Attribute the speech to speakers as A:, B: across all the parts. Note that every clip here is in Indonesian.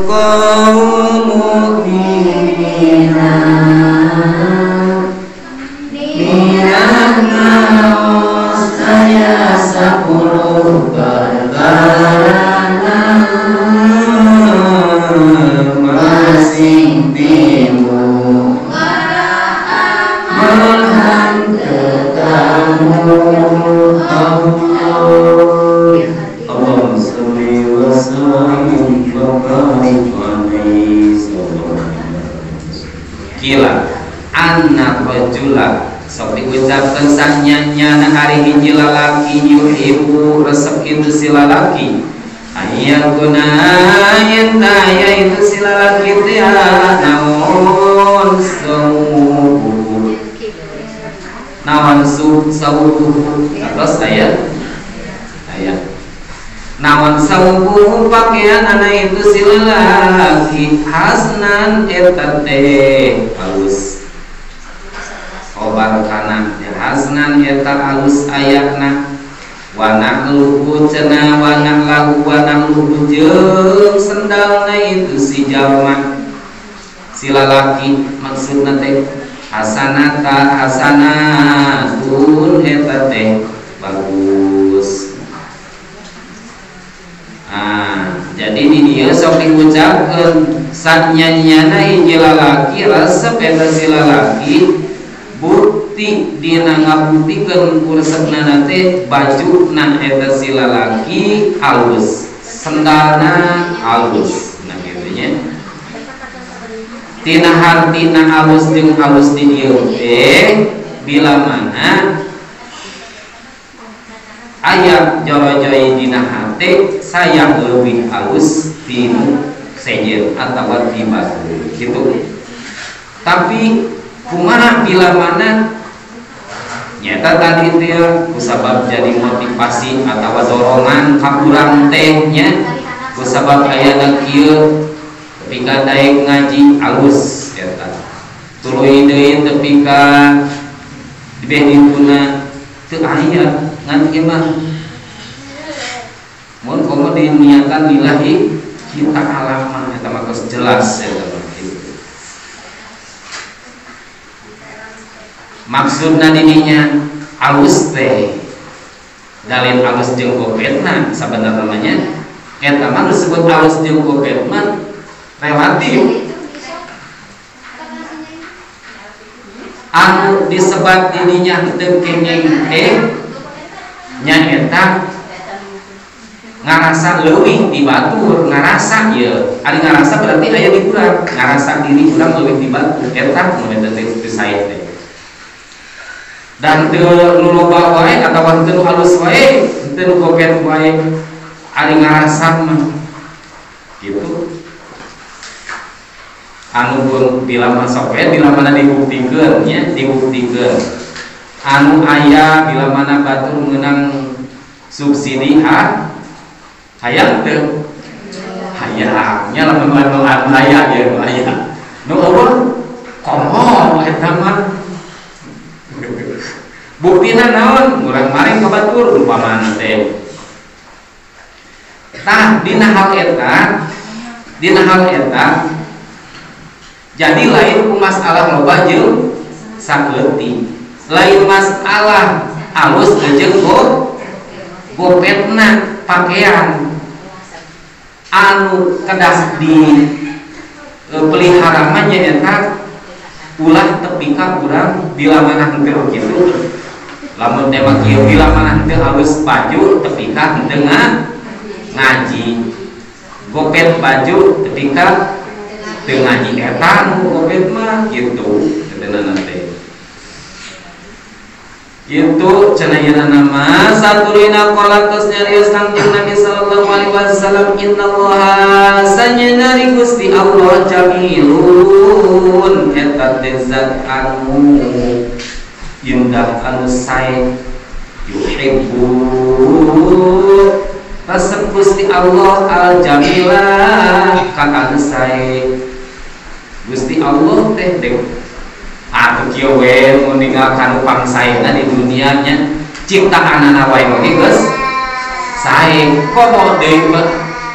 A: 如果。Pakaian anak itu si lalaki hasnan eta teh halus. Obar kana ya hasnan eta halus ayakna. Wana luhu cena wana lahu wana luhu jeung sendalna itu si jalma si lalaki maksudna teh. Hasanata hasanatun eta teh jadi di dia sok diucapkeun satnyanyana hiji lalaki resep eta si lalaki bukti dina ngabuktikeun kursekna teh baju na eta si lalaki alus sendalna alus nah gitu nya. Tina hartina alus jeung alus di dieu teh bila mana ayat joro-joi dina hati sayang lebih halus tinu sejer atau di batu gitu. Tapi kumana bila mana nyata tadi dia kusabab jadi motivasi atau dorongan kaburang tehnya. Kusabab ayat kieu ketika daek ngaji alus eta tuluy deui tepika dibehituna teu aya ngan mah. Mun komo diniatan lillahi kita alaman eta mah jelas eta mah gitu. maksudna dininya alus teh. Dalil alus jeung kopetna sabenerna namanya. Eta mah disebut alus jeung kopet mah relatif. Anu disebat dininya teu teh nyaeta ngarasa leuwih di batur ngarasa. Ya ari ngarasa berarti aya di urang ngarasa diri urang leuwih di batur eta nu eta teh teh dan teu nu loba wae atawa teu nu halus wae teu nu koket wae ari ngarasa mah gitu anu pun bila masuk wae bila mana dibuktikeun nya dibuktikeun anu aya bila mana batur menang subsidi ha? Hayang teu? Hayangnya lamun lamun anu aya ya aya nu eueuh komo eta mah buktina naon? Urang maring ka batur umpamana teh. Tah dina hal eta dina hal eta jadi lain masalah loba jeung sakleutik lain masalah. Alus jeung go gopetna pakaian. Anu kedah di e, pelihara mah nyaeta ulah tepika kurang bila mana henteu kitu lamun tema kieu bila mana henteu halus baju tepika dengan ngaji. Gopet baju tepika teu ngaji eta nu gopet mah teh itu cenayana nama. Satu lina kolak tos nyarios kangjeng Nabi sallallahu alaihi wasallam. Inna Allah sanyana Gusti Allah jamilun. Eta zat anu indah anu sae yuhibbu. Resep Gusti Allah al jamilah ka anu Gusti Allah teh dek atau kieu we mun ninggalkan pangsaena di dunianya ciptaan anak wae mah geus sae komo deui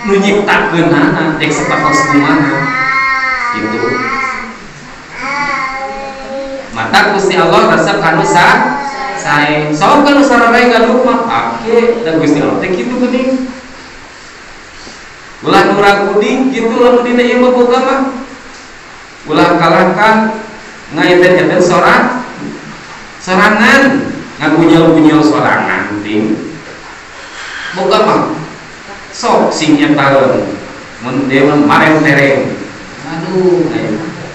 A: nu nyiptakeun anak dek sepatos kumaha gitu. Mata Gusti Allah resep anu sa sae sok kan sararae gaduh mah ake dan Gusti Allah teh kitu geuning ulah nu raguding kitu lamun dina ieu mah boga mah. Ulah kalahkan ngaeten-eten sorak. Sorangan. Ngagunyel-gunyel sorangan ting boga mah sok sing nyetareun mun dewa marem tereng aduh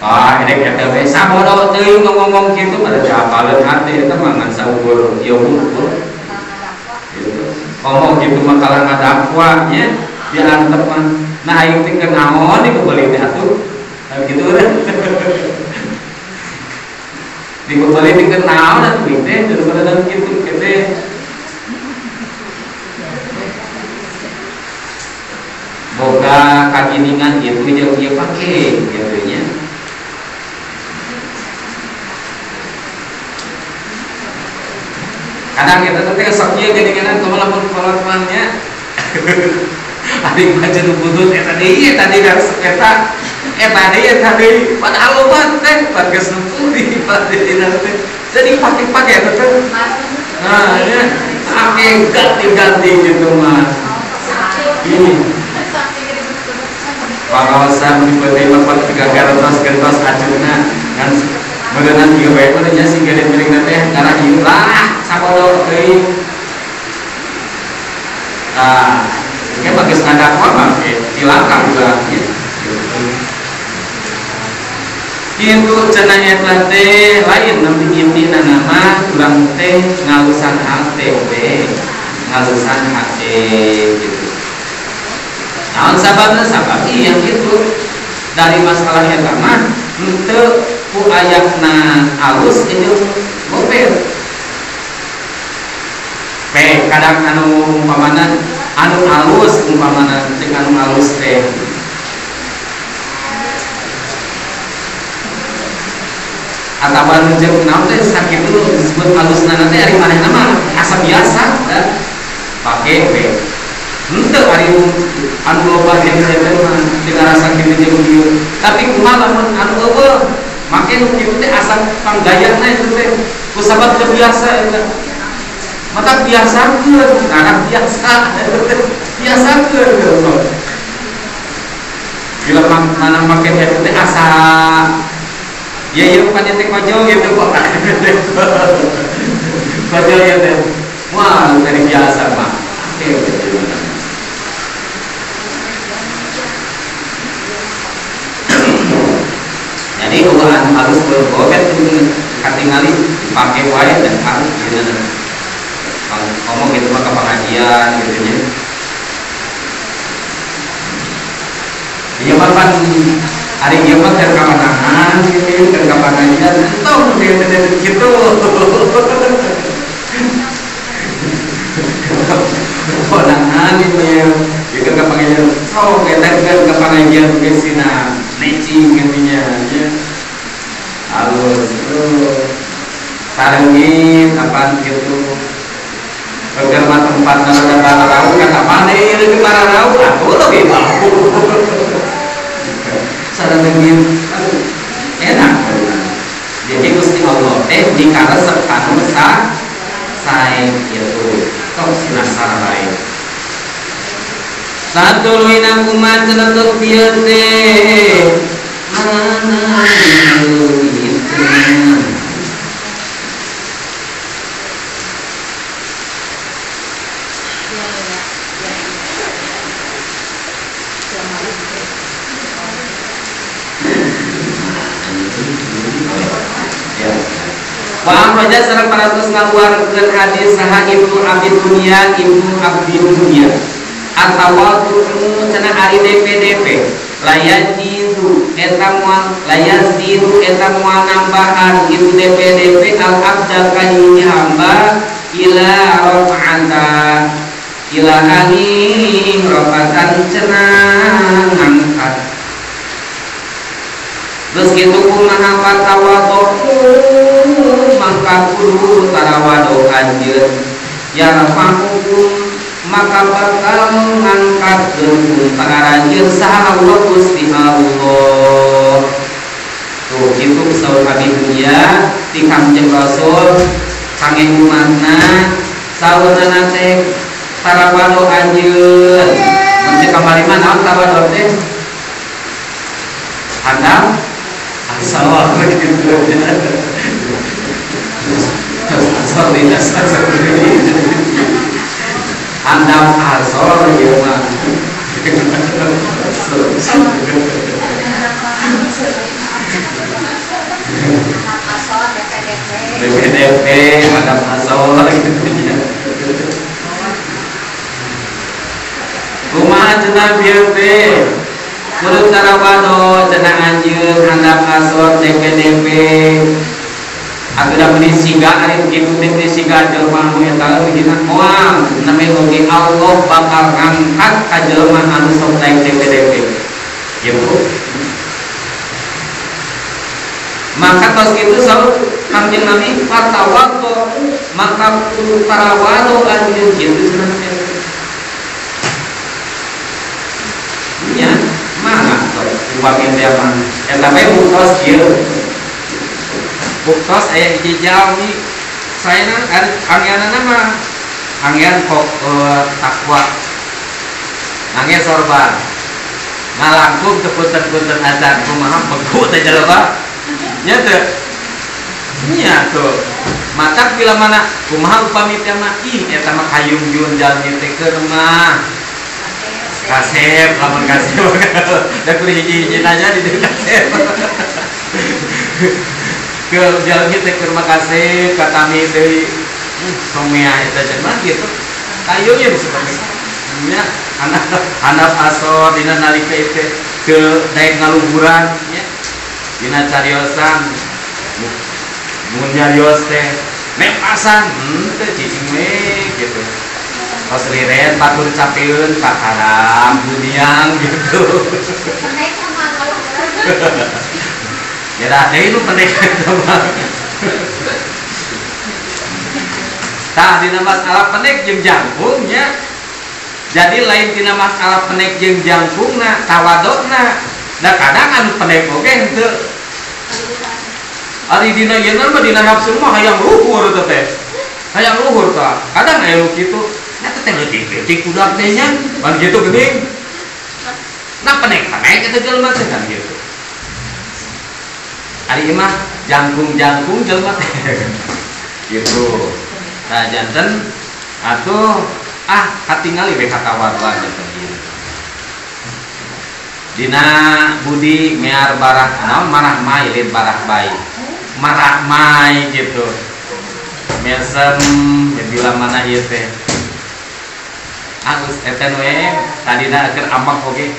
A: ah edek eta we sabodo teuing ngomong kitu pada capaleun hati eta mah ngan saukur ieu ukur gitu ngomong kitu mah kalah ngadakwa nya diantep mah. Nah aing teh kenaon ieu beli teh atuh gitu kan dibeli dikenal dan teh daripada dan gitu kete boga kaginingan itu jauh dia pakai gitu nya kadang kita tuh kayak sok iya gini-gini tuh lamun kolot mannya adik baca nu butut eta deui eta deui eta deui eta deui padahal loba teh podcast nu puri teh jadi pakai-pakai eta teh nah ya pakai ganti-ganti gitu mah ini. Pakawasan tiba-tiba pas tiga kertas kertas acuna kan Mengenai tiga baik mana nya sih gede miring teh karena ilah sabodo euy Nah, kayak pakai senada apa kayak dilangkah juga gitu. Itu cenah eta lain nanti intina nama kurang teh ngalusan HTP ngalusan HT gitu. Nah, sababna sabab iya gitu. Dari masalah eta mah henteu ku ayakna alus itu gopet P kadang anu umpamana anu alus umpamana cek anu alus teh atau anu jeung naon teh sakit dulu disebut alus nanti hari mana nama asa biasa ya. Pakai P henteu ari anu loba jeung teh mah dengan rasa kitu jeung kieu tapi lamun anu make nu kitu teh asa panggayana itu teh kusabab biasa eta maka biasa ke nah biasa biasa ke bila mana makin itu teh asa ya ya bukan teh kojo gitu kok kojo ya teh wah dari biasa mah jadi ulaan harus berbobet katingali dipakai wae dan harus gitu ngomong gitu mah ke pengajian gitu ya. Mah kan hari iya mah ke kamanangan gitu ke pengajian tahu gitu gitu konangan gitu ya itu ke pengajian oh kita ke ke pengajian ke sina necing gitu ya halus sarengin apa gitu agar mah tempat nara bara rau kata mana ini ke bara rau aku lebih mampu dengin enak. Jadi gusti allah teh dikara sekanu sa saya itu kau sinasar baik satu luina kuman celentuk biar teh mana itu Wa akhraja sareng paratus ngaluarkeun hadis saha Ibnu Abi Dunya Ibnu Abdi Dunya atawatu cenah ari DP-DP layan didu eta moal layan didu eta moal nambahan. Itu DP-DP al abda kahiji hamba ila rafa'ata ila angin rafatan cenah ngangkat Terus gitu kumaha fatawadoku maka kudu tarawado anjeun ya rafahukum maka bakal mengangkat pengaranjeun saha Allah Gusti Allah. Tuh itu saur dunia di kanjeng Rasul kangen umatna saurna teh tarawado anjeun mun kamari mana tarawado teh handap asal gitu dasar andam asor ya mah DPDP madam asor gitu cenah bieu teh Kudu tarawado cenah anjeun handap asor DPDP Agar beli siga ari begitu teh beli siga jelema nu eta hijina moal nami oge Allah bakal ngangkat ka anu sok naik DPDP. Gitu. Maka tos kitu saur Kanjeng Nabi fatawaddo maka tarawado anjeun kitu cenah Ya, mana tuh ubah dia mah eta bae mutos kieu buktos ayah hiji saya angin nama angin kok uh, takwa. Angin sorban. Ngalangkung kepunten punten azan. Kumaha beku teh jalma nya teh nya tuh. Mata bila mana kumaha upami teh mah eta mah kayung yun jalmi teh keur mah. Kasep lamun kasep. Da kudu hiji-hiji nanya di kasep terima kasih kami dari somia itu cuman gitu kayunya seperti ya anak anak asor dina nalika itu ke daik ngaluburan ya. Dina cariosan mun nyarios teh mepasan hmm teh cicing me gitu. Pas liren patur capieun ka haram buniang gitu ya dah itu pendekat tah dina masalah penek jeung jangkungnya jadi lain dina masalah penek jeung jangkungna tawadona da kadang anu penek oge henteu ari dina yeuna mah dina nafsu mah hayang luhur teh teh. Hayang luhur tah kadang nu kitu nya teh leutik-leutik budak teh nya pan kitu nah penek-penek eta jelema teh kan gitu hari imah jangkung-jangkung jelma gitu. Nah jantan atau ah katingali we katawarwan jantan ieu dina budi mear barah naon marah mai lin barah baik marah mai gitu. Mesem ya bila mana ieu teh. Agus eten we tadina keur ambak oge.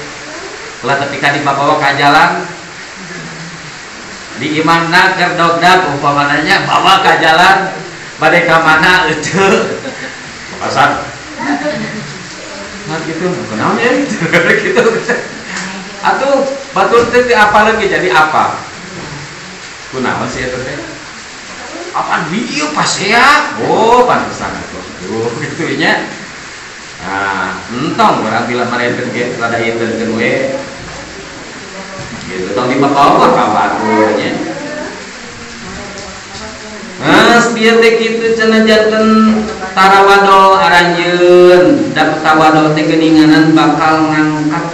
A: Ulah ketika dibawa ka jalan di imana kerdogdak umpamanya bawa ke jalan pada ke mana itu pasar nah gitu. Kenapa ya? Gitu. Atau batur teh apa lagi? Jadi apa? Kunaon sih itu teh? Apa video pas ya. Oh pantesan itu tuh gitu nya nah entong orang bila mereka ke rada itu kedua gitu. Tong dibawa kawaturnya Mas biar teh kitu cenah janten tarawado aranjeun. Dapat tawado teh geninganan bakal ngangkat.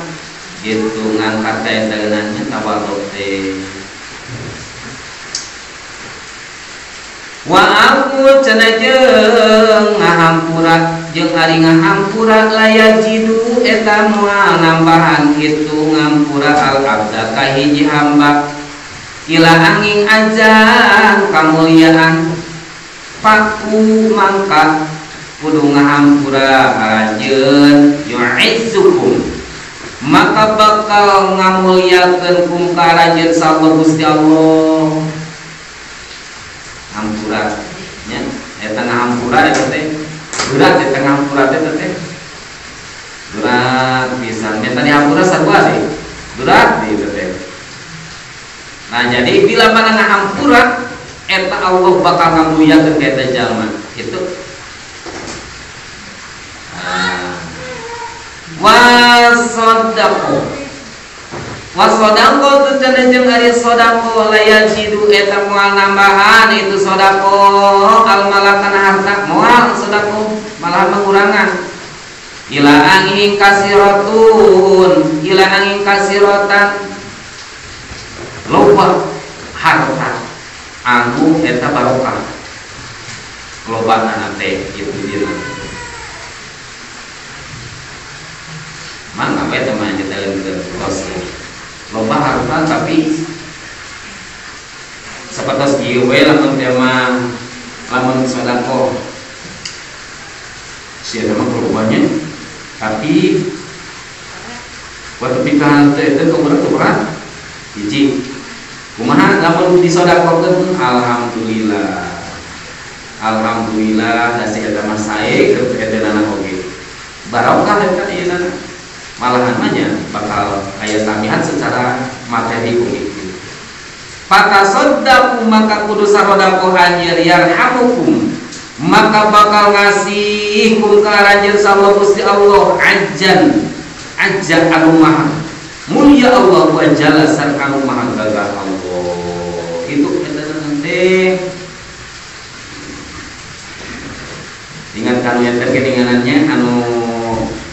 A: Gitu ngangkat teh dengannya tawado teh. Wa aku cenah jeung ngahampura jeung ari ngahampura layajidu eta moal nambahan kitu ngampura al abda ka hiji hamba. Ila angin ajan kamuliaan paku mangkat kudu ngahampura aranjeun yu'izzukum. Maka bakal ngamuliakeun kum ka sabab Gusti Allah. Hampura nya eta ngahampura eta teh Durat ya, ya, di tengah murad itu teh. Durat pisan. Nyata di ampura satu hari Durat di itu teh. Nah jadi bila mana ampura eta Allah bakal ngamuliakeun ka kita jalan Itu nah. wasadaqo Wasodako tu cana jeung ari sodako layajidu eta moal nambahan itu sodako. Al malakan harta moal sodako malah mengurangan. Ila angin kasiratun ila angin kasiratan loba harta anu eta barokah. Loba nanate itu dina mana we teman loba harta tapi seperti ieu we lamun tema lamun sodako si mah keluarnya tapi waktu pikahan teh itu kemudian kemudian hiji kumaha lamun disodakokeun alhamdulillah. Alhamdulillah da si eta mah sae keur eta nana oge. Barokah eta ieu malahan mah bakal aya tambahan secara materi kudu Fatasodaku maka kudu sarodaku anjir yarhamukum. Maka bakal ngasih kum karanjeun Allah Gusti Allah ajan ajan anu maha mulia Allah wa jalasan anu maha gagah Allah. Itu eta nanti. Ingat kanu yang terkeninganannya anu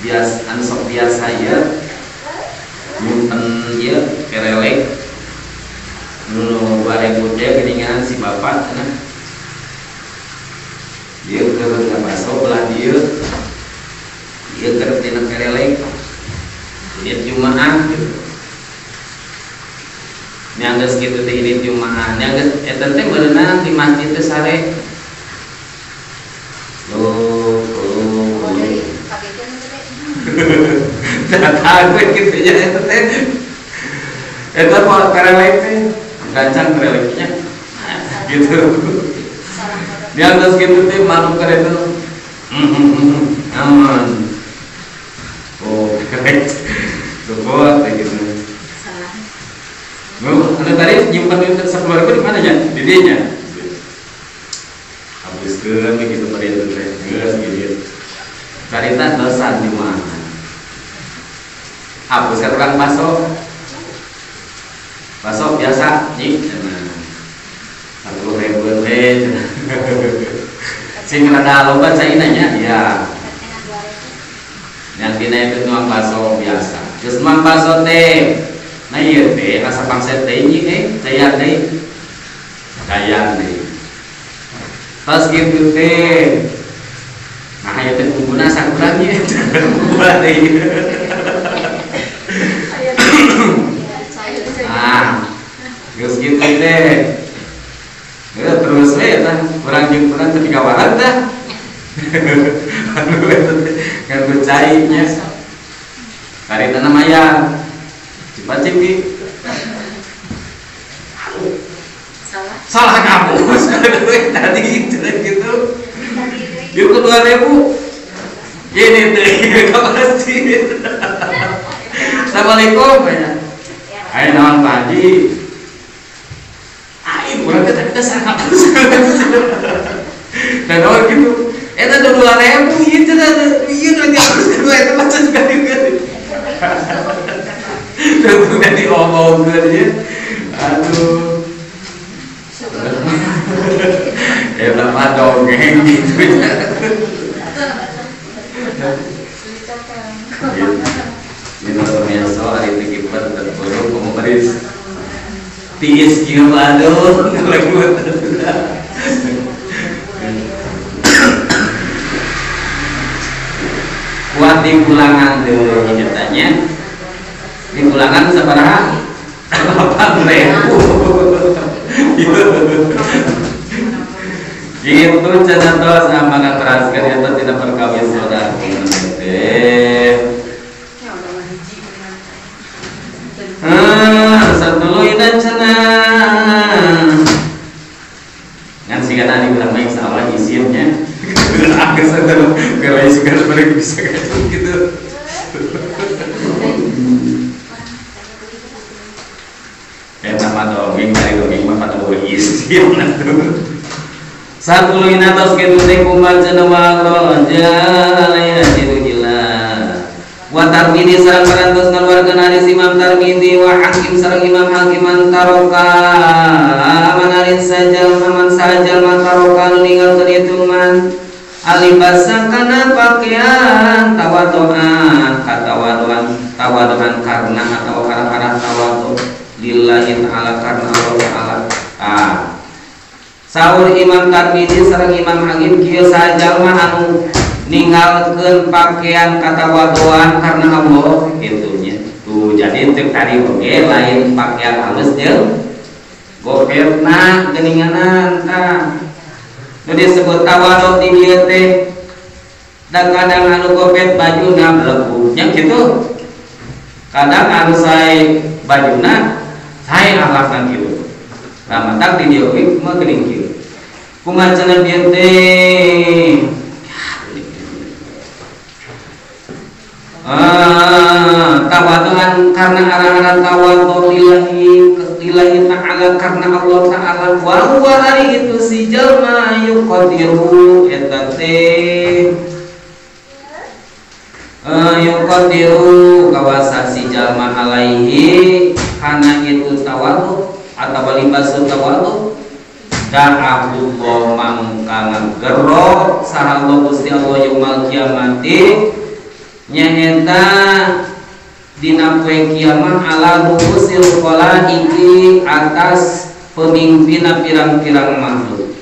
A: bias anu biasa ya munten ya kerelek nu bareng teh keninganan si bapak nah dia ke baso belah dia. Dia ke tina kerelek dia jumaan gitu. Nyangges gitu teh ini jumaan nyangges eta teh berenang di masjid teh sare tahu gitu ya. Eta teh eta mau kerelek teh gancang kereleknya. Gitu. Di atas gitu teh malu keren itu. Aman. Oh keren tuh kuat gitu. Lu, anda tadi nyimpan duit ribu di mana ya? Di dia nya. Habis ke begitu pada itu teh, geus gitu. Karita dosa di mana? Hapus ke tukang baso. Baso biasa. Satu ribu teh. Sing rada loba cainanya, ya. Yang dina itu nuang baso biasa. Terus nuang baso teh. Nah iya teh rasa pangset teh ini eh daya teh daya teh pas gitu teh nah ya teh pengguna sakurangnya buat teh ah terus gitu teh ya terus we tah kurang jeung kurang ketika waran tah. Anu eta teh kan becainya kari tanam ayam. Cepat cipki salah. Kamu. Tadi itu gitu. Yuk ke dua ribu ini tuh pasti assalamualaikum banyak. Ayo nawan pak haji ayo kita sangat dan orang gitu itu udah dua ribu itu iya nanti harus kedua itu macam sekali kali tentu nanti ngomong ya aduh. Ya lama dongeng gitu ya. Soal hari ini kita terpuruk pemerintah tiis kieu aduh lagu kuat di pulangan tuh ceritanya. Di pulangan seberapa delapan ribu gitu cina tos amangan teraskan itu tidak berkawin saudara. Ah satu ada bilang baik salah isinya aku sadar kalau isi kan balik bisa kayak gitu. Ya nama dongeng dari dongeng mah isi satu. Lagi atas gitu teh kumat cenah walo jala ya wa Tarmidi sareng parantos ngaluarkeun hadis Imam Tarmidi wa Hakim sareng Imam Hakim antaroka manarin sajal man sajal man taroka ninggalkeun itu alibasa kana pakaian tawaduan katawaduan tawaduan karena atau karena tawadu lillahi ta'ala karena Allah ta'ala. Ah. Sahur Imam Tarmidi sareng Imam Hakim kieu sajal anu ninggalkan pakaian kata waduan karena Allah itunya tuh jadi untuk tadi oke lain pakaian halus jeng gopirna geninganan ta nu disebut tawadu di dieu teh dan kadang anu gopet bajuna yang gitu kadang anu saya bajuna saya alasan gitu lama tak di dia mah geuning kieu. Kumaha cenah dieu teh Ah, tawaduan karena arah-arah tawadu lillahi lillahi ta'ala karena Allah ta'ala wa huwa ari itu si jalma yuqadiru eta teh uh, yuqadiru kawasa si jalma alaihi karena itu tawadu atau libasu tawadu da'ahullah mangkana gero sahallahu Gusti Allah yaumul kiamati nyaheta dina poe kiamat ala ruusil iki atas pemimpin pirang-pirang makhluk.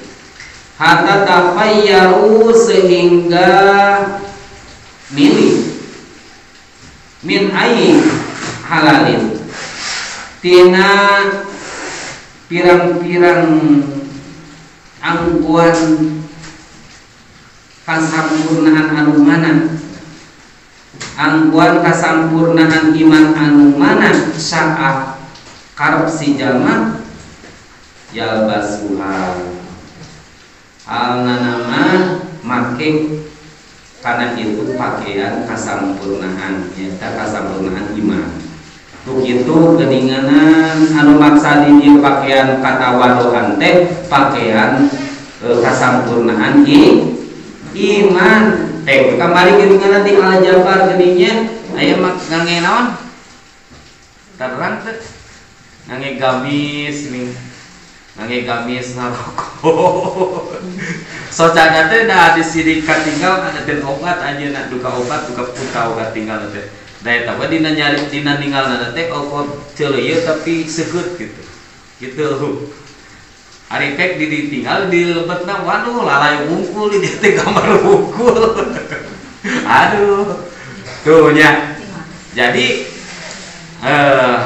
A: Hatta tafayyaru sehingga milih min ai halalin. Tina pirang-pirang angkuan kasampurnaan anu mana angguan kasampurnaan iman anu mana syaah karep si jalma yalbasuha. Alna nama make karena itu pakaian kasampurnaan ya kasampurnaan iman. Begitu geninganan anu maksa di pakaian kata wadohan teh pakaian e, kasampurnaan i, iman eh kamari gini nanti ala Jafar geninya ayam mak ngange naon? Terang tuh ngange gamis nih ngange gamis naroko socana teh dah di sini tinggal ada ten obat aja nak duka obat duka puta obat tinggal teh. Daya tahu dina nyari dina tinggal nanti oh celuy tapi segut gitu. Gitu Ari pek di ditinggal di lebetna waduh lalai wungkul di teh kamar wungkul. Aduh. Tuh nya. Jadi eh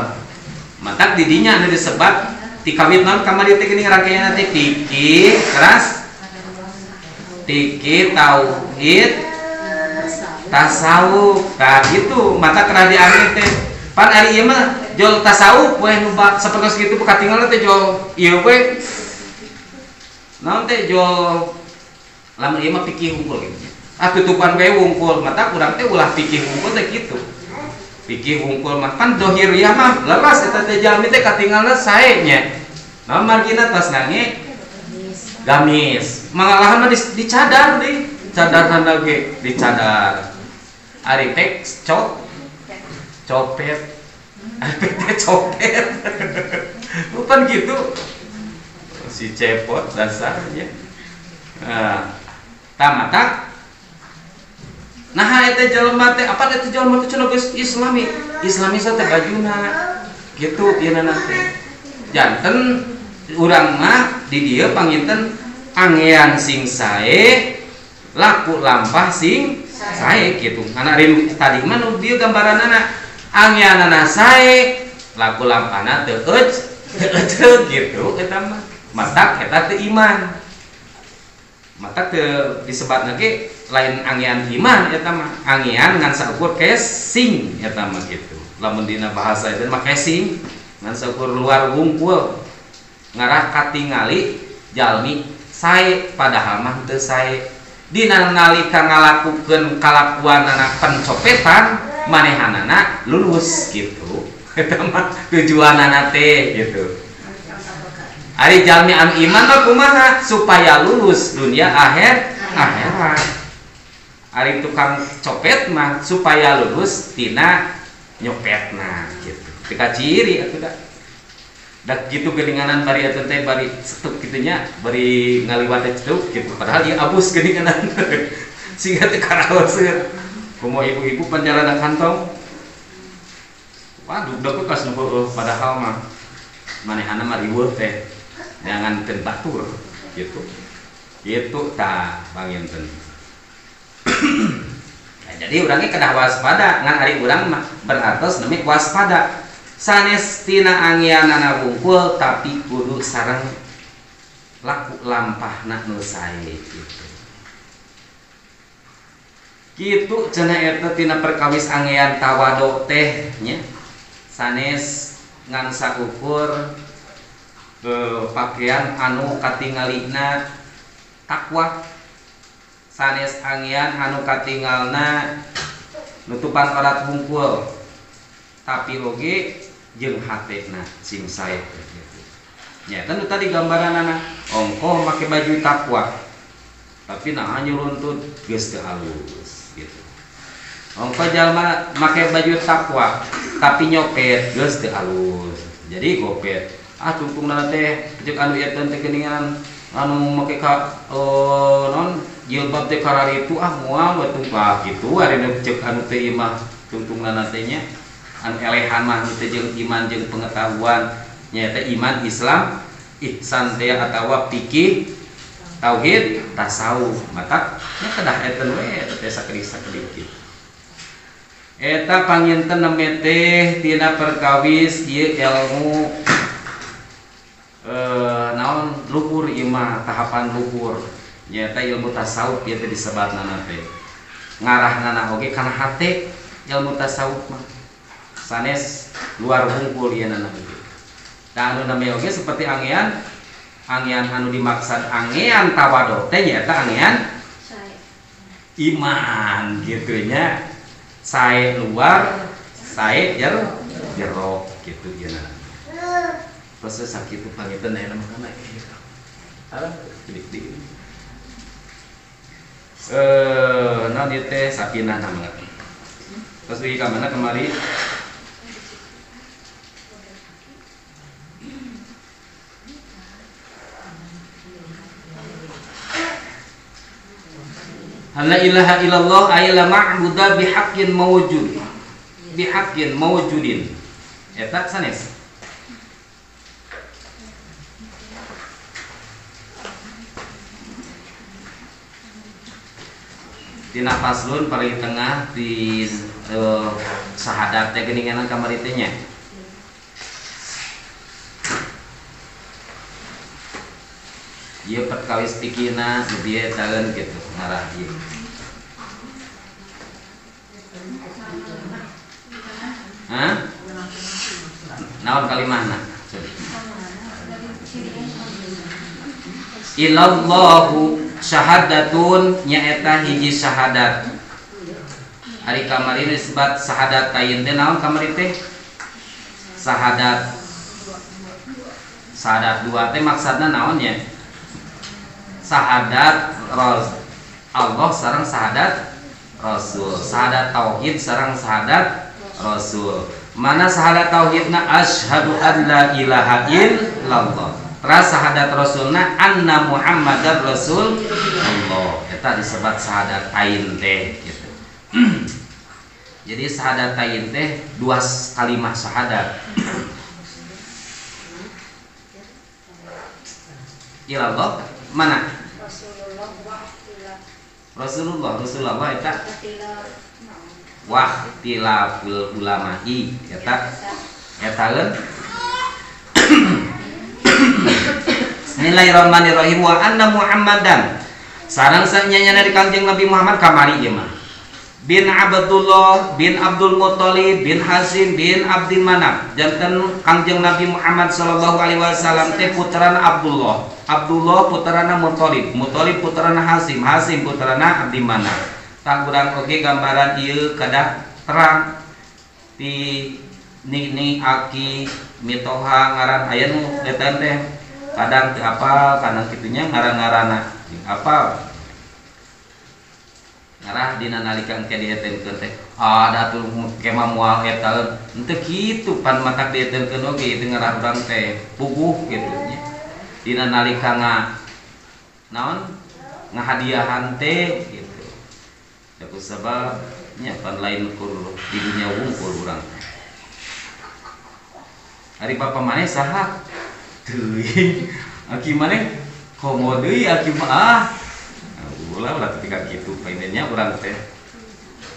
A: matak didinya anu disebut ti kawit naon kamar teh geuning rakayana teh. Tiki keras tiki tauhid. Tasawuf. Tah gitu. Mata kena diambil teh. Pan ari ieu mah jol tasawuf we nu sapertos kitu katinggal teh jol ieu we naon teh jual lamun ieu mah pikir hunkul gitu. Ah tutupan we wungkul mata kurang teh ulah pikir hunkul teh gitu. Pikir hunkul mah kan dohir ya mah lepas eta teh jalmi teh katinggalna sae nya nah margina tas nange? Gamis. Mangalahan mah dicadar di cadar handa ge dicadar. Ari teh cop copet. Ari teh copet. Bukan gitu si cepot dasarnya nah tamata nah itu jelema teh apa itu jelema teh cenah islami? Islami sa teh bajuna gitu ieu nanti janten urang mah di dia panginten angean sing sae laku lampah sing sae gitu. Karena tadi mah nu dieu gambaran anak angeanana sae laku lampana teu gitu eta mah mata kita ke iman. Mata ke disebat lagi lain angian iman ya tama angian ngan saukur casing ya tama gitu. Lamun dina bahasa itu mah casing ngan saukur luar wungkul. Ngarah katingali jalmi saya padahal mah teu saya dina nalika ngalakukeun kalakuan anak pencopetan manehanana lulus gitu. Eta mah tujuan anak teh gitu Ari jalmi anu iman mah kumaha? Supaya lulus dunia akhir akhirat. hari tukang copet mah supaya lulus tina nyopet nah gitu. Tika ciri atau dak dak gitu geninganan bari atau teh bari setuk gitunya bari ngaliwat setuk gitu. Padahal dia abus geninganan sehingga teh karaos kumo ibu-ibu panjalan kantong? Waduh dak kas nu padahal mah manehana mah riweuh teh jangan batur gitu. Itu tak panginten nah, jadi orangnya kedah waspada ngan hari orang beratus demi waspada. Sanes tina angianana wungkul tapi kudu sarang laku lampah nak nusai gitu. Gitu cina eta tina perkawis angian tawado teh nya. Sanes ngan sakukur pakaian anu katingalina takwa sanes angian anu katingalna nutupan orat bungkul tapi oge jeung hatena sing gitu. Ya, tentu tadi gambaran anak ongkoh pakai baju takwa. Tapi nah nyuruntut geus halus gitu. Ongkoh jalma make baju takwa tapi nyopet teu halus. Jadi gopet. Ah tungtung teh cek anu ieu teh keningan anu make ka uh, non jilbab teh karari itu ah moal we tumpah gitu. Ari cek anu teh imah tungtungna teh nya. Anu elehan mah teh jeung iman jeung pengetahuan. Nyaeta iman Islam ihsan teh atawa fikih tauhid tasawuf. Mata nya kedah eten we teh sakeudik-sakeudik kitu eta panginten neme teh tina perkawis ieu ilmu luhur ima tahapan luhur. Nyata ilmu tasawuf ieu teh disebatna teh ngarahna oge kana hate ilmu tasawuf mah. Sanes luar hungkul ieu nana nah anu nami oge seperti angean angean anu dimaksud angean tawado teh nyata angean iman gitu nya. Sae luar sae jero jero gitu ya nah proses sakit itu pangitan ya nama dik dik eh nah dia teh sakinah nama terus di kamana kemari La ilaha illallah ay la ma'budu bihaqqin mawjud. Bihaqqin mawjudin. Eta sanes. Tina paslun paling tengah di uh, sahadat teh geningan kamar nya. Iya perkawis pikina dia talent gitu ngarah ieu. Hah? Naon kalimahna? Ilallahu syahadatun nyaeta hiji syahadat. Hari kamari nisbat syahadat tayin teh naon kamari teh? Syahadat Syahadat dua teh maksudna naon ya? Sahadat Allah sarang sahadat Rasul sahadat tauhid sarang sahadat Rasul mana sahadat tauhidna asyhadu an la ilaha illallah ras sahadat rasulna anna muhammadar rasul Allah. Eta disebut sahadat ain teh gitu. Jadi sahadat ain teh dua kalimat sahadat ilallah mana? Rasulullah Rasulullah eta? Wah tilaful eta? Eta leun Bismillahirrahmanirrahim. Wa anna Muhammadan. Sarang sanyanya dari Kanjeng Nabi Muhammad kamari ieu mah. Bin Abdullah bin Abdul Muthalib bin Hasim bin Abdul Manaf janten Kangjeng Nabi Muhammad sallallahu alaihi wasallam teh putrana Abdullah. Abdullah putrana Muthalib Muthalib putrana Hasim Hasim putrana Abdul Manaf tak kurang oge gambaran ieu kadah terang di ni aki mitoha ngaran. Aya nu eta teh kadang teu apal kadang kitunya ngaran-ngarana apa ngarah dina nalika engke dietenkeun teh ada tuh kema moal eta henteu kitu pan matak dietenkeun oge itu ngarah urang teh puguh gitu. Nya dina nalika nga naon? Ngahadiahan teh gitu. Da sabab nya pan lain kur di dunia wungkul urang hari bapak maneh saha teuing aki maneh komo deui aki mah ah. Ulah ulah ketika gitu painnya urang teh.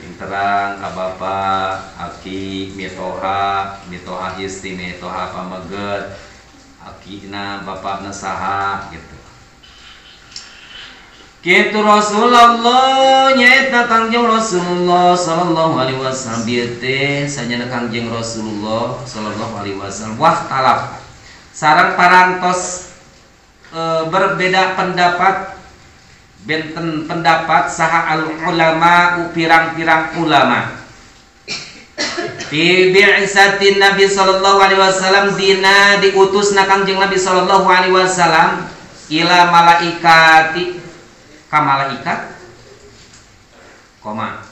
A: Pinteran ka bapak aki mitoha mitoha istri mitoha pameget akina bapakna saha gitu. Kitu Rasulullah nyaita Kangjeng Rasulullah sallallahu alaihi wasallam. Bieu teh sanyana Kangjeng Rasulullah sallallahu alaihi wasallam. Wah talaf sarang parantos e, berbeda pendapat benten pendapat saha al ulama pirang-pirang ulama. Fi bi'satin Nabi sallallahu alaihi wasallam dina diutus na Kangjeng Nabi sallallahu alaihi wasallam ila malaikati. Ka malaikat? Koma.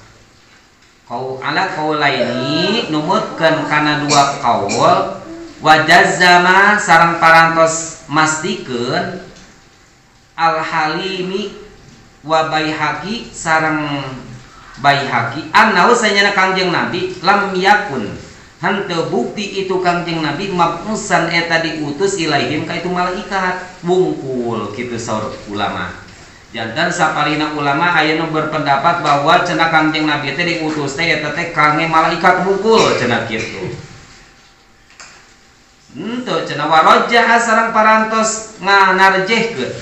A: Kau ala kau laini numutkan karena dua kaul wajazama sarang parantos mastikeun al halimi wa baihaqi sarang baihaqi. Annau sanyana kangjeng nabi lam yakun. Hante bukti itu kangjeng nabi mabusan eta diutus ilaihim ka itu malaikat. Wungkul gitu saur ulama. Jantan saparina ulama ayeuna berpendapat bahwa cenah kangjeng nabi teh diutus teh eta teh kange malaikat mukul cenah kitu Ento cenah warajah sareng parantos nganarjehkeun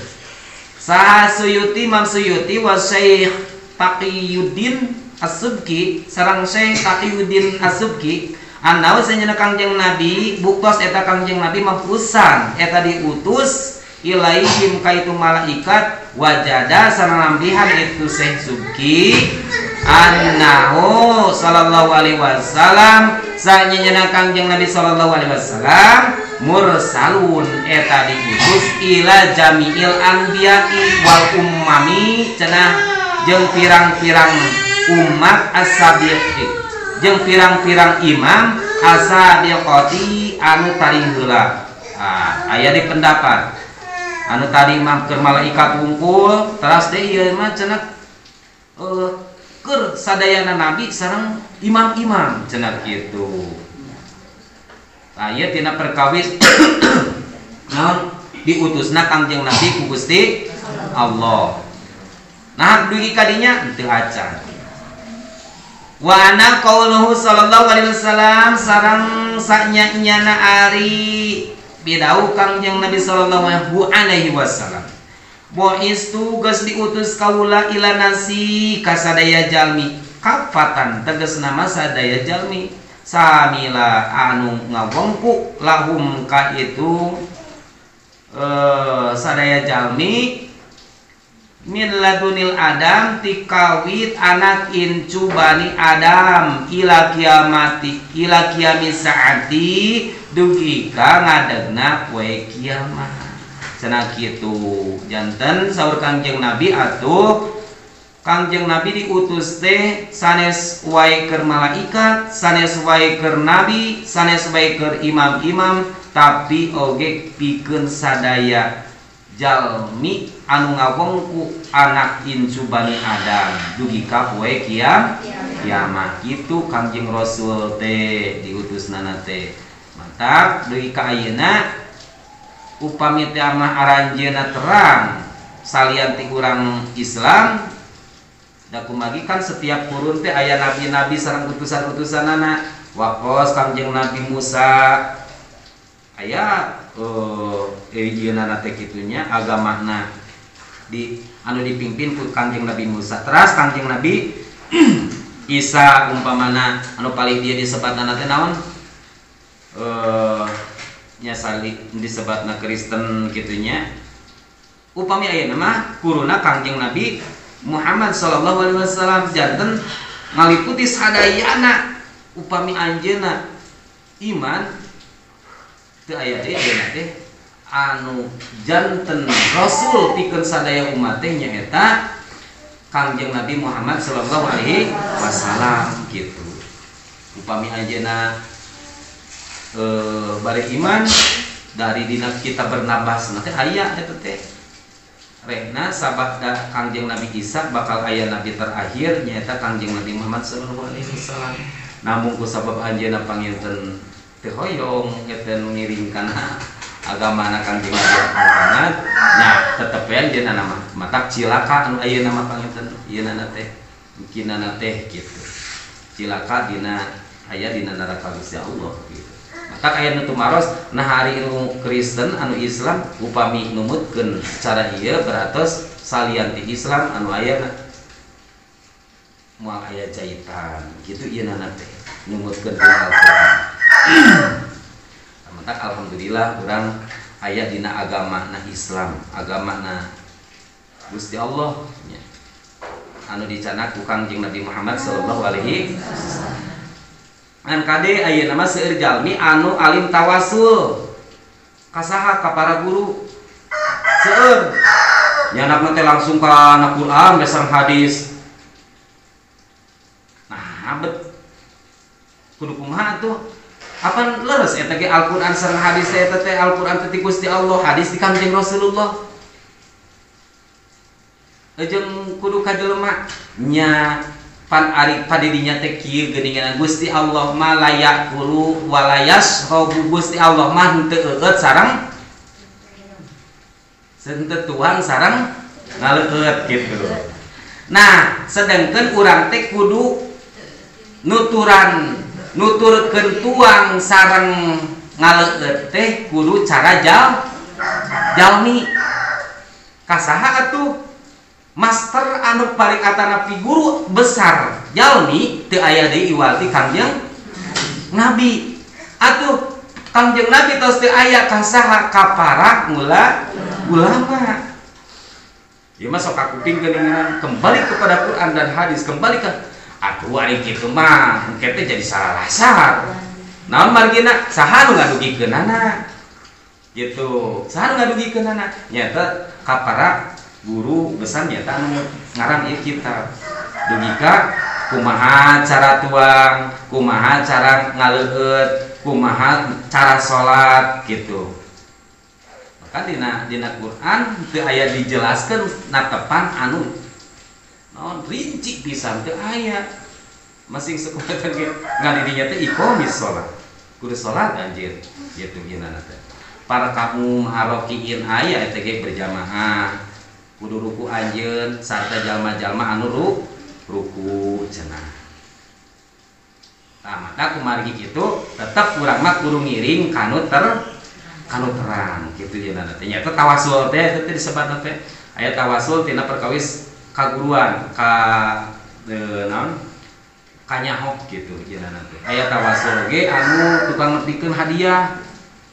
A: saha suyuti man suyuti wa syekh taqiyuddin as-subki sareng syekh taqiyuddin as-subki anaw sanjana kangjeng nabi buktos eta kangjeng nabi mafusan eta diutus ilaihim kaitu malaikat wajada lambihan itu Syekh Subki annahu sallallahu alaihi wasallam sanyana kangjeng Nabi sallallahu alaihi wasallam mursalun eta diutus ila jamiil anbiya'i wal ummami cenah jeung pirang-pirang umat asabiqi jeung pirang-pirang imam asabiqati anu taring heula. Ah, aya di pendapat anu tadi mah keur malaikat wungkul teras deh mah cenah uh, keur sadayana nabi sareng imam-imam cenah kitu. Aya tina perkawis naon diutusna kangjeng nabi ku Allah. Nah dugi kadinya teu acan wa ana qauluhu sallallahu alaihi wasallam sareng saknya nyana ari bidau kangjeng Nabi sallallahu alaihi wasallam. Boistu gas diutus kaula ila nasi kasadaya jalmi. Kafatan tegas nama sadaya jalmi. Samila anu ngawongku lahum ka itu uh, sadaya jalmi. Min ladunil adam tikawit anak incu bani adam ila kiamati ila kiamis dugi ka ngadegna poe kiamat. Cenah kitu. Janten saur kangjeng nabi atuh. Kangjeng nabi diutus teh sanes wae keur malaikat sanes wae keur nabi sanes wae keur imam-imam tapi oge pikeun sadaya jalmi anu ngawongku anak incu bani adam. Dugi ka poe kiam kiamat. Kitu kangjeng rasul teh diutus nana teh mantap ka ayeuna upami Damah Aranjena terang salianti kurang Islam daku magikan setiap kurun teh ayah nabi-nabi sarang utusan-utusan anak wakos kangjeng Nabi Musa. Ayah uh, eh, ejeunana eh, teh kitunya agamana di anu dipimpin ku kangjeng Nabi Musa. Teras kangjeng Nabi Isa umpamana anu paling dia disebat teh naon? Uh, nya sali disebutna Kristen gitunya. Upami aya nama kuruna kangjeng Nabi Muhammad sallallahu alaihi wasallam janten ngaliputi sadayana. Upami anjeuna iman teu aya deui ayeuna teh anu janten rasul pikeun sadaya umat teh Kangjeng Nabi Muhammad Shallallahu Alaihi Wasallam gitu. Upami ajena Eh, e, bari iman dari dina kita bernabas nanti ayah itu teh Rehna sabah kangjeng Nabi Isa bakal ayah Nabi terakhir nyata kangjeng Nabi Muhammad Sallallahu Alaihi Wasallam. Namun ku sabab anjeunna panginten teu hoyong eta ngiringkan agama anak kangjeng Nabi Muhammad. Nah, tetep anjeunna nama matak cilaka anu ayeuna nama panginten ieu teh mungkin nana teh gitu. Cilaka dina aya dina neraka Gusti Allah gitu. Ayat nutu maros nah hari ilmu Kristen anu Islam upami numutkeun cara iya beratus salianti Islam anu aya mual aya jahitan gitu iya nana teh numutkeun Al-Qur'an. Tak alhamdulillah orang ayat dina agama na Islam agama na Gusti Allah. Anu dicanak ku Kangjeng Nabi Muhammad sallallahu alaihi wasallam kade aya nama seueur jalmi anu alim tawasul. Kasaha ka para guru? Seueur. Nyanak teh langsung ka anak Quran besar hadis. Nah bet kudu kumaha tuh? Apa leres eta ge Al-Qur'an hadis eta teh Al-Qur'an Gusti Allah hadis di Kanjeng Rasulullah. Ejeng kudu kajelema nya pan ari padidinya teh kieu geuningan Gusti Allah mah layak kulu walayas hobu. Gusti Allah mah henteu eueut sareng henteu tuang sareng ngaleueut gitu. Nah, sedangkan urang teh kudu nuturan nuturkeun tuang sareng ngaleueut teh kudu cara jal jalmi. Kasaha atuh? Master anu paling atana guru besar. Jalmi teu aya deui iwati kangjeng nabi. Atuh kangjeng nabi tos teu aya ka saha ka para mula ulama. Ya mah sok aku kembali kepada Quran dan hadis kembali ke atuh ari kitu mah engke jadi salah lasar naon margina? Saha nu ngadugikeunana gitu. Saha nu ngadugikeunana nyata ka para guru besar nyata anu ngarang ieu kitab dugika kumaha cara tuang kumaha cara ngaleueut kumaha cara salat gitu. Maka dina dina Quran teu aya dijelaskeun natepan anu naon rinci pisan teu aya. Masing sekuatan ge ngadidinya teh ikomis salat kudu salat anjir gitu gimana teh. Para kamu harokiin aya eta ge berjamaah kudu ruku anjeun sarta jalma-jalma anu ru, ruku cenah. Nah maka kumargi gitu tetap kurang mah kudu ngiring kanu ter kanu terang gitu ya nanti ternyata tawasul teh itu disebut teh ayat tawasul tina perkawis kaguruan ka e, naon? Kanyahok gitu ya nanti ayat tawasul ge anu tukang ngertikeun hadiah.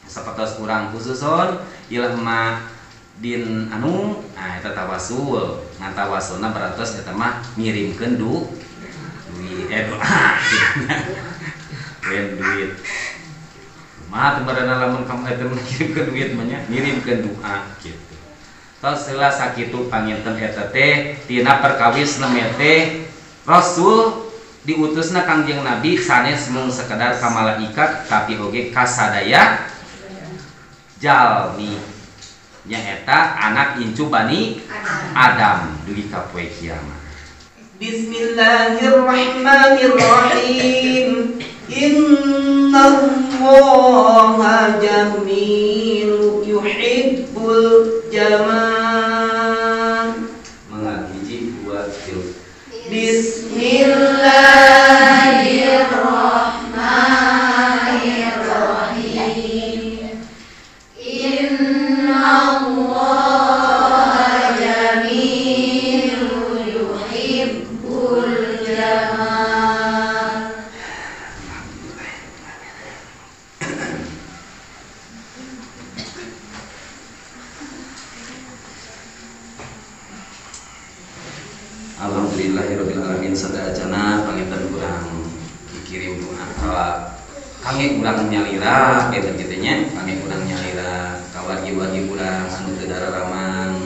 A: Sapatos kurang khususon ilah mah Din anu ah, nah, tawasul tawasulna beratus eta mah ngirimkeun du duit eh doa ah, duit. Mah tebarana lamun kamu eh, eta ngirimkeun duit mah nya ngirimkeun doa ah, kitu tos sela sakitu panginten eta teh tina perkawis namanya teh Rasul diutusna Kangjeng Nabi sanes mung sekedar ka malaikat tapi oge kasadaya jalmi. Nyaeta anak incu bani Adam. Dugi ka poe kiamat. Bismillahirrahmanirrahim. Inna Allah jamil yuhibbul jamal Sadajana pangetan kurang dikirim doa kange kurang nyalira gitu gitu nya kange kurang nyalira kawagi-wagi kurang anu teu ramang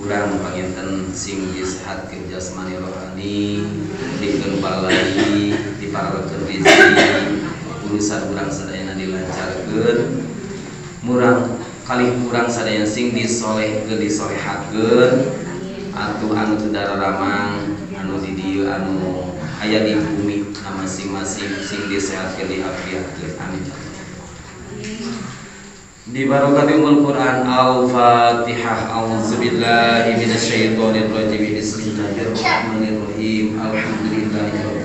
A: kurang panginten sing disehatkeun jasmani rohani dikeun balai diparokeun rezeki urusan kurang sadayana dilancarkeun murang kali kurang sadaya sing disolehkeun disolehakeun atuh anu teu ramang di anu aya di bumi na masing-masing sing disehatkeun diafiatkeun. Amin. Di barakatul Quran Al-Fatihah A'udzubillahi minasyaitonir rajim Bismillahirrahmanirrahim Alhamdulillahirabbil